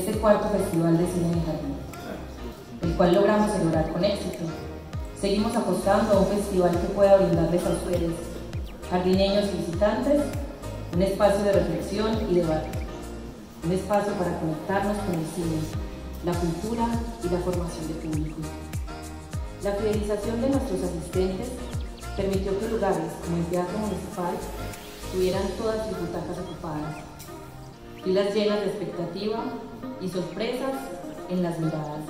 cuarto Festival de Cine Jardín, el cual logramos celebrar con éxito. Seguimos apostando a un festival que pueda brindarles a ustedes, jardineños y visitantes, un espacio de reflexión y debate, un espacio para conectarnos con el cine, la cultura y la formación de público. La fidelización de nuestros asistentes permitió que lugares como el Teatro Municipal tuvieran todas sus butacas ocupadas, filas llenas de expectativa y sorpresas en las miradas.